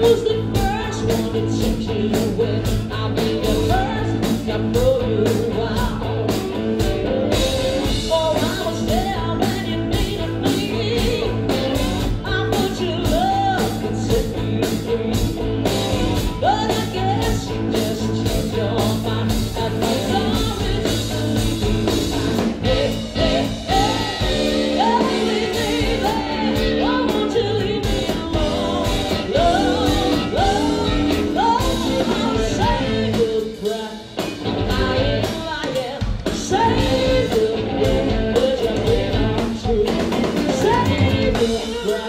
was the first one to take you away. I'll be the first to Yeah.